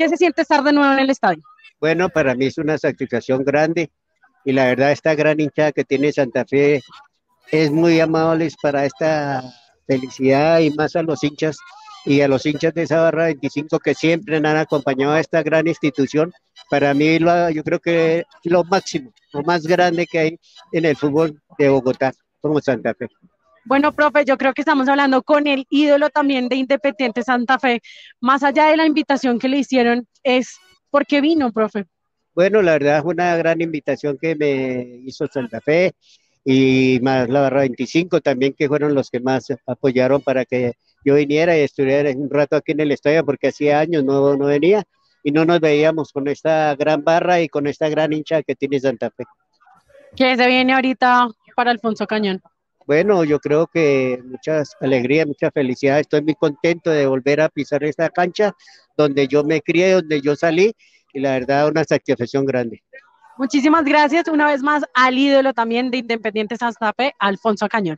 ¿Qué se siente estar de nuevo en el estadio? Bueno, para mí es una satisfacción grande y la verdad esta gran hinchada que tiene Santa Fe es muy amable para esta felicidad y más a los hinchas y a los hinchas de esa barra 25 que siempre han acompañado a esta gran institución. Para mí yo creo que es lo máximo, lo más grande que hay en el fútbol de Bogotá como Santa Fe. Bueno, profe, yo creo que estamos hablando con el ídolo también de Independiente Santa Fe. Más allá de la invitación que le hicieron, es ¿por qué vino, profe? Bueno, la verdad fue una gran invitación que me hizo Santa Fe y más la barra 25 también, que fueron los que más apoyaron para que yo viniera y estuviera un rato aquí en el estadio, porque hacía años no, no venía y no nos veíamos con esta gran barra y con esta gran hincha que tiene Santa Fe. ¿Qué se viene ahorita para Alfonso Cañón? bueno, yo creo que muchas alegrías, mucha felicidad. Estoy muy contento de volver a pisar esta cancha donde yo me crié, donde yo salí y la verdad una satisfacción grande. Muchísimas gracias una vez más al ídolo también de Independiente Santape, Alfonso Cañón.